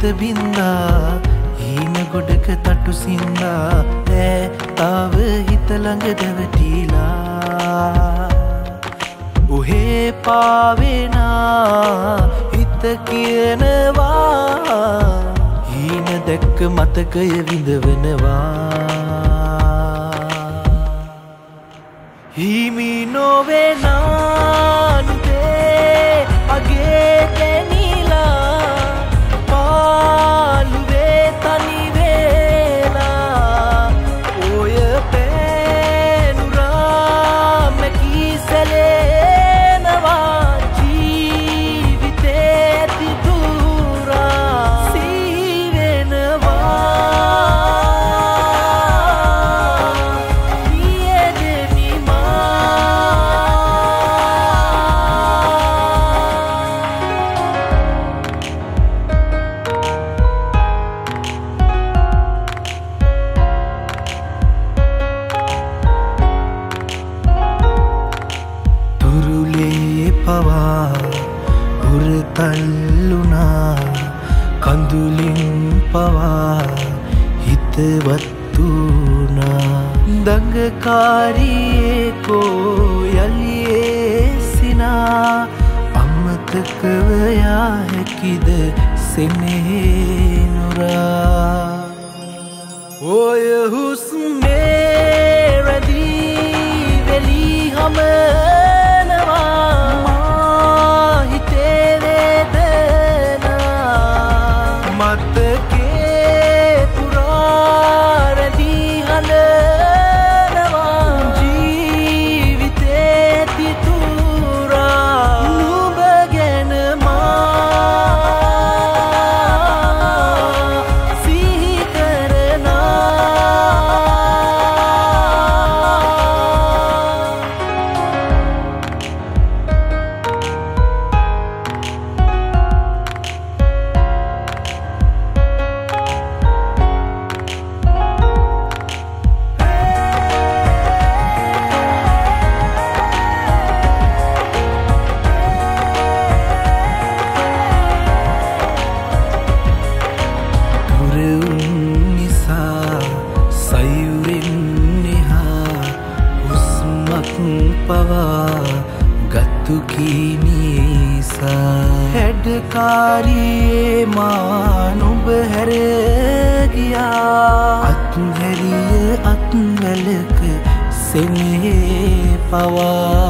හිත බින්දා හීන ගොඩක තටු සින්දා ඈ තාව හිත ළඟ දැවටිලා. ඔහේ පාවෙනා හිත කියනවා හීන දැක්ක මතකය විඳවනවා. හිමි නොවෙනානුදේ හුරතල්ලුනා කඳුලින් පවා හිතවත්තුනා දඟකාරියකෝ යලියේ සිනා. අමතකවයා හැකිද සෙනෙහනුරා ඔය හුස්මේ පවා ගත්තු කීනිසා හැඩකාරියේ මා නුඹ හැරගියා අත්හැරිය අත්වැලක සෙනෙහේ පවා